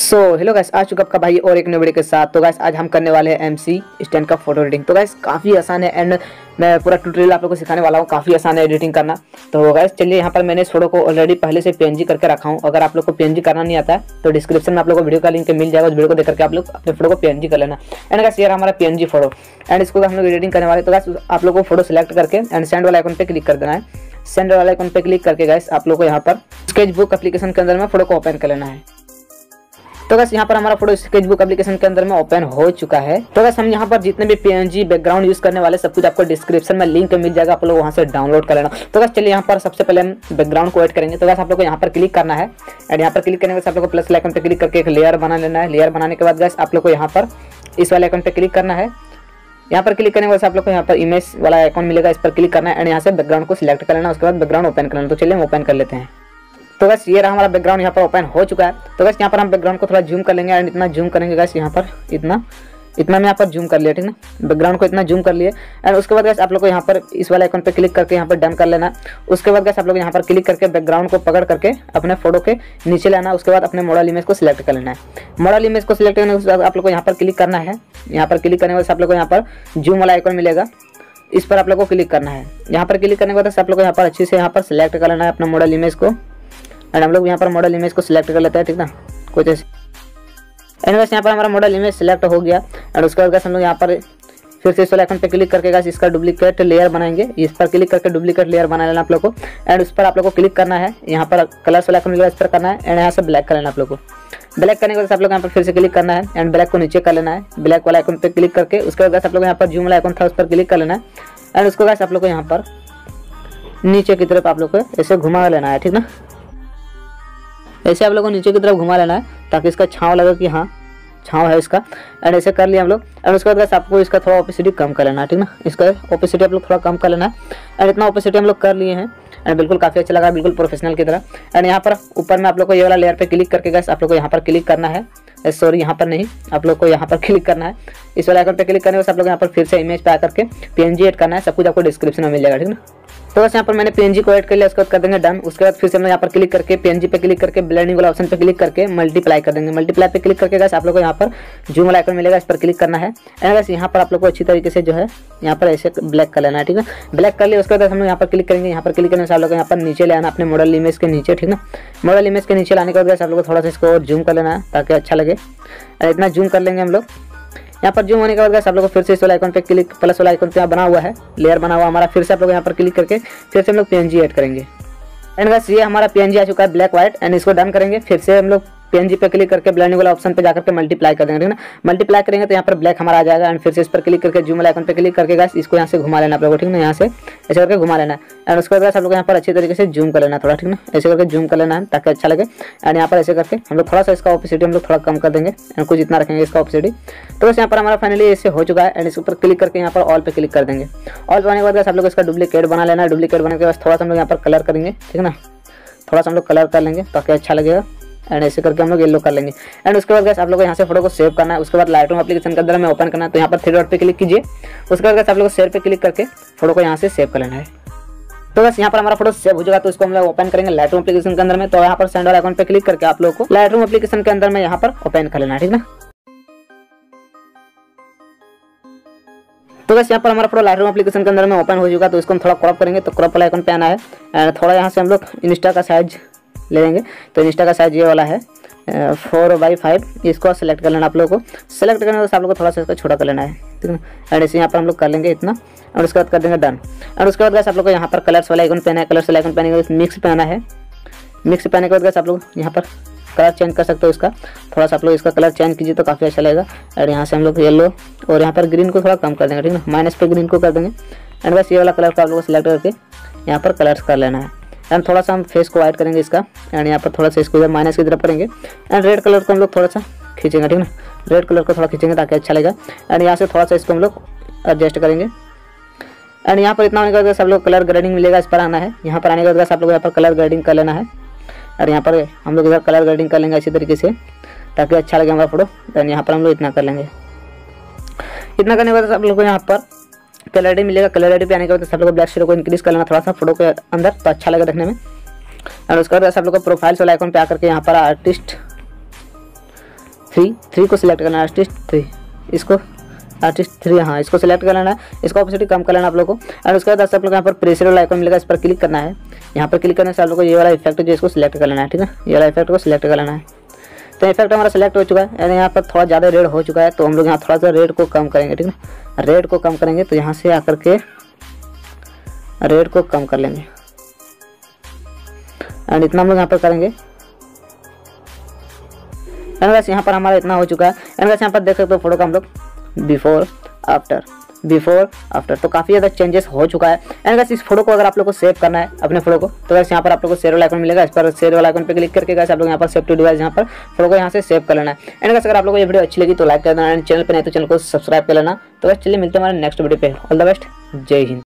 So hello guys आ चुका आपका भाई और एक नए वीडियो के साथ। तो गैस आज हम करने वाले हैं एमसी स्टैंड का फ़ोटो एडिटिंग तो गैस काफ़ी आसान है एंड मैं पूरा ट्यूटोरियल आप लोगों को सिखाने वाला हूँ, काफ़ी आसान है एडिटिंग करना। तो गैस चलिए यहाँ पर मैंने इस फ़ोटो को ऑलरेडी पहले से पीएनजी करके रखा हूँ। अगर आप लोग को पीएनजी करना नहीं आता है तो डिस्क्रिप्शन में आप लोग को वीडियो का लिंक मिल जाएगा। उस वीडियो को देख करके आप लोग अपने फ़ोटो को पीएनजी कर लेना। एंड गैस ये रहा हमारा पीएनजी फ़ोटो एंड इसको हम लोग एडिटिंग करने वाले तो गैस आप लोग को फ़ोटो सेलेक्ट करके एंड सेंड वाला आइकन पर क्लिक कर देना है। सेंड वाला आइकन पर क्लिक करके गैस आप लोग को यहाँ पर स्केच बुक एप्लीकेशन के अंदर में फ़ोटो को ओपन कर लेना है। तो बस यहाँ पर हमारा फ़ोटो स्केच बुक एप्लीकेशन के अंदर में ओपन हो चुका है। तो बस हम यहाँ पर जितने भी पीएनजी बैकग्राउंड यूज़ करने वाले, सब कुछ आपको डिस्क्रिप्शन में लिंक मिल जाएगा, आप लोग वहाँ से डाउनलोड कर लेना। तो बस चलिए यहाँ पर सबसे पहले हम बैकग्राउंड को एड करेंगे। तो बस आप लोग को यहाँ पर क्लिक करना है। एंड यहाँ पर क्लिक करने के बाद आप लोग को प्लस आइकन पर क्लिक करके एक लेयर बना लेना है। लेयर बनाने के बाद गैस आप लोग को यहाँ पर इस वाले आइकन पर क्लिक करना है। यहाँ पर क्लिक करने के बाद आप लोग को यहाँ पर इमेज वाला आइकॉन मिलेगा, इस पर क्लिक करना है। एंड यहाँ से बैकग्राउंड को सिलेक्ट कर लेना, उसके बाद बैकग्राउंड ओपन कर लेना। तो चलिए हम ओपन कर लेते हैं। तो बस ये रहा हमारा बैकग्राउंड यहाँ पर ओपन हो चुका है तो बस यहाँ पर हम बैकग्राउंड को थोड़ा जूम कर लेंगे एंड इतना जूम करेंगे गैस यहाँ पर इतना इतना मैं यहाँ पर जूम कर लिया ठीक ना बैकग्राउंड को इतना जूम कर लिए एंड उसके बाद गैस आप लोग को यहाँ पर इस वाले आइकन पे क्लिक करके यहाँ पर डन कर लेना उसके बाद गैस आप लोग यहाँ पर क्लिक करके बैकग्राउंड को पकड़ करके अपने फ़ोटो के नीचे लाना उसके बाद अपने मॉडल इमेज को सिलेक्ट कर लेना है मॉडल इमेज को सिलेक्ट करने के बाद आप लोग को यहाँ पर क्लिक करना है यहाँ पर क्लिक करने के बाद आप लोग को यहाँ पर जूम वाला आइकन मिलेगा इस पर आप लोग को क्लिक करना है यहाँ पर क्लिक करने के बाद आप लोग को यहाँ पर अच्छे से यहाँ पर सिलेक्ट कर लेना है अपना मॉडल इमेज को एंड हम लोग यहाँ पर मॉडल इमेज को सिलेक्ट कर लेते हैं, ठीक ना? कुछ ऐसे। एंड बस यहाँ पर हमारा मॉडल इमेज सिलेक्ट हो गया। एंड उसके बाद हम लोग यहाँ पर फिर से इस वाले आइकन पे क्लिक करके गाइस इसका डुप्लीकेट लेयर बनाएँगे। इस पर क्लिक करके डुप्लीकेट लेयर बना लेना आप लोग को। एंड उस पर आप लोग को क्लिक करना है। यहाँ पर कलर्स वाला आइकन मिलेगा इस पर करना है। एंड यहाँ से ब्लैक कर लेना आप लोग को। ब्लैक करने के बाद आप लोग यहाँ पर फिर से क्लिक करना है। एंड ब्लैक को नीचे कर लेना है। ब्लैक वाला आइकन पे क्लिक करके उसके बाद आप लोग यहाँ पर जूम वाला आइकन था, उस पर क्लिक कर लेना है। एंड उसको गाइस आप लोग को यहाँ पर नीचे की तरफ़ आप लोग को ऐसे घुमा लेना है, ठीक ना? ऐसे आप लोगों को नीचे की तरफ़ घुमा लेना है, ताकि इसका छाँव लगे कि हाँ छाँव है इसका। एंड ऐसे कर लिया हम लोग। एंड उसके बाद आपको इसका थोड़ा ओपेसिटी कम कर लेना है, ठीक ना? इसका ओपेसिटी आप लोग थोड़ा कम कर लेना है। एंड इतना ओपेसिटी हम लोग कर लिए हैं। एंड बिल्कुल काफ़ी अच्छा लगा, बिल्कुल प्रोफेशनल की तरह। एंड यहाँ पर ऊपर में आप लोग को ये वाला लेयर पर क्लिक करके गैस आप लोग को यहाँ पर क्लिक करना है। सॉरी यहाँ पर नहीं। आप लोग को यहाँ पर क्लिक करना है। इस वाले आइकन पर क्लिक करने के बाद आप लोग यहाँ पर फिर से इमेज पे आकर के पीएनजी एड करना है। सब कुछ आपको डिस्क्रिप्शन में मिल जाएगा, ठीक ना? तो बस यहाँ पर मैंने पीएनजी को ऐड कर लिया, उसके बाद कर देंगे डन उसके बाद फिर से हम यहाँ पर क्लिक करके पीएनजी पे क्लिक करके ब्लेंडिंग वाला ऑप्शन पे क्लिक करके मल्टीप्लाई कर देंगे. मल्टीप्लाई पे क्लिक करके गैस आप लोग को यहाँ पर जूम वाला आइकन मिलेगा, इस पर क्लिक करना है. एंड गैस यहाँ पर आप लोग को अच्छी तरीके से जो है, यहाँ पर ऐसे ब्लैक कर लेना है, ठीक है? ब्लैक कर लिया, उसके बाद हम लोग यहाँ पर क्लिक करेंगे. यहाँ पर क्लिक करने से आप लोग यहाँ पर नीचे ले आना, अपने मॉडल इमेज के नीचे, ठीक ना? मॉडल इमेज के नीचे लाने के बाद आप लोग थोड़ा सा इसको जूम कर लेना है, ताकि अच्छा लगे. इतना जूम कर लेंगे हम लोग. यहाँ पर जूम होने के बाद आप लोग फिर से इस वाला आइकन पे क्लिक प्लस वाला आइकन पे बना हुआ है लेयर बना हुआ हमारा, फिर से आप लोग यहाँ पर क्लिक करके फिर से हम लोग पीएनजी ऐड करेंगे। एंड बस ये हमारा पीएनजी आ चुका है ब्लैक व्हाइट एंड इसको डन करेंगे, फिर से हम लोग पीएनजी पे क्लिक करके ब्लेंडिंग वाला ऑप्शन पे जाकर के मल्टीप्लाई कर देंगे, ठीक है ना? मल्टीप्लाई करेंगे तो यहाँ पर ब्लैक हमारा आ जाएगा एंड फिर से इस पर क्लिक करके जूम आइकन पे क्लिक करके गैस इसको यहाँ से घुमा लेना आप लोगों को, ठीक ना? यहाँ से ऐसे करके घुमा लेना है। एंड उसके बाद आप लोग यहाँ पर अच्छी तरीके से जूम कर लेना थोड़ा, ठीक ना? ऐसे करके जूम कर लेना है ताकि अच्छा लगे। एंड यहाँ पर ऐसे करके हम लोग थोड़ा सा इसका ऑपोसिटी हम लोग थोड़ा कम कर देंगे। एंड कुछ इतना रखेंगे इसका ऑपोसिटी तो बस यहाँ पर हमारा फाइनली ऐसे हो चुका है। एंड इस ऊपर क्लिक करके यहाँ पर ऑल पे क्लिक कर देंगे। ऑल बनाने के बाद आप लोग इसका डुप्लीकेट बना लेना है। डुप्लीकेट बनाने के बाद थोड़ा सा हम लोग यहाँ पर कलर करेंगे, ठीक है ना? थोड़ा सा हम लोग कलर कर लेंगे ताकि अच्छा लगेगा। एंड ऐसे करके हम लोग येलो कर लेंगे। एंड उसके बाद आप लोग यहाँ से फ़ोटो को सेव करना है। उसके बाद लाइट रूम एप्लीकेशन के अंदर में ओपन करना है। तो यहाँ पर थ्री डॉट पे क्लिक कीजिए। उसके बाद आप लोग शेयर पे क्लिक करके फ़ोटो को यहाँ से सेव कर लेना है। तो बस यहाँ पर हमारा फ़ोटो सेव हो जाएगा। तो इसको हम लोग ओपन करेंगे लाइट रूम एप्लीकेशन के अंदर में। तो यहाँ पर सेंड वाला अकाउंट पे क्लिक करके आप लोग को लाइट रूम एप्लीकेशन के अंदर में यहाँ पर ओपन कर लेना है, ठीक ना? तो बस यहाँ पर हमारा फ़ोटो लाइट रूम एप्लीकेशन के अंदर में ओपन हो चुका तो इसको हम थोड़ा क्रॉप करेंगे। तो क्रॉप वाला आइकन पे आना है। एंड थोड़ा यहाँ से हम लोग इंस्टा का साइज़ ले लेंगे तो इंस्टा का साइज़ ये वाला है फोर बाई फाइव इसको सेलेक्ट कर लेना आप लोगों को। सेलेक्ट करने के बाद आप लोग को थोड़ा सा इसको छोटा कर लेना है, ठीक है एंड इसे यहाँ पर हम लोग कर लेंगे इतना। और उसके बाद कर देंगे डन और उसके बाद आप लोग को यहाँ पर कलर्स वाला आइकन पहना है। कलर्स वाला आइकन पहने के मिक्स पहना है। मिक्स पहने के बाद आप लोग यहाँ पर कलर चेंज कर सकते हो इसका। थोड़ा सा आप लोग इसका कलर चेंज कीजिए तो काफ़ी अच्छा लगेगा। और यहाँ से हम लोग येलो और यहाँ पर ग्रीन को थोड़ा कम कर देंगे, ठीक है माइनस पे ग्रीन को कर देंगे। एंड बस ये वाला कलर को आप लोग सेलेक्ट करके यहाँ पर कलर्स कर लेना है। एंड थोड़ा सा हम फेस को वाइट करेंगे इसका एंड यहाँ पर थोड़ा सा इसको इधर माइनस की तरफ़ करेंगे एंड रेड कलर को हम लोग थोड़ा सा खींचेंगे ठीक ना रेड कलर को थोड़ा खींचेंगे ताकि अच्छा लगेगा एंड यहाँ से थोड़ा सा इसको हम लोग एडजस्ट करेंगे एंड यहाँ पर इतना होने के सब लोग कलर ग्रेडिंग मिलेगा इस पर आना है यहाँ पर आने के बाद आप लोग यहाँ पर कलर ग्रेडिंग कर लेना है और यहाँ पर हम लोग इधर कलर ग्रेडिंग कर लेंगे इसी तरीके से ताकि अच्छा लगे हमारा फ़ोटो देन यहाँ पर हम लोग इतना कर लेंगे इतना करने के बाद आप लोग यहाँ पर कलर मिलेगा, कलर पे आने के बाद सब लोग ब्लैक शेड को इंक्रीज कर लेना थोड़ा सा फ़ोटो के अंदर तो अच्छा लगे देखने में। और उसके बाद सब लोग को प्रोफ़ाइल वाला आइकन पे आकर के यहाँ पर आर्टिस्ट थ्री थ्री को सिलेक्ट करना है आर्टिस्ट थ्री इसको आर्टिस्ट थ्री हाँ इसको सिलेक्ट कर लेना है इसको ऑपोसिटी कम कर लेना आप लोग को। और उसके बाद आप लोग यहाँ पर प्रेशर वाला आइकन मिलेगा, इस पर क्लिक करना है। यहाँ पर क्लिक करने से आप लोग को ये वाला इफ़ेक्ट जो इसको सिलेक्ट कर लेना है, ठीक है? ये वाला इफ़ेक्ट को सिलेक्ट कर लेना है। तो इफ़ेक्ट हमारा सेलेक्ट हो चुका है। यहाँ पर थोड़ा ज़्यादा रेड हो चुका है तो हम लोग यहाँ थोड़ा सा रेड को कम करेंगे, ठीक है रेड को कम करेंगे तो यहाँ से आकर के रेड को कम कर लेंगे। एंड इतना हम लोग यहाँ पर करेंगे। एंड यहाँ पर हमारा इतना हो चुका है। एंड बस यहाँ पर देख सकते हो फ़ोटो का हम लोग बिफोर आफ्टर बिफोर आफ्टर तो काफ़ी ज़्यादा चेंजेस हो चुका है। एंड गैस इस फ़ोटो को अगर आप लोग को सेव करना है, अपने फ़ोटो को तो गैस यहाँ पर आप लोग को शेयर वाला आइकन मिलेगा। इस पर शेयर वाला आइकन पर क्लिक करके गैस आप लोग यहाँ पर सेव टू डिवाइस यहाँ पर फ़ोटो को यहाँ से सेव कर लेना है। एंड गैस अगर आप लोग को ये वीडियो अच्छी लगी तो लाइक कर देना। एंड चैनल पर नहीं तो चैनल को सब्सक्राइब कर लेना। तो बस चलिए मिलते हैं हमारे नेक्स्ट वीडियो पर all the best Jai Hind.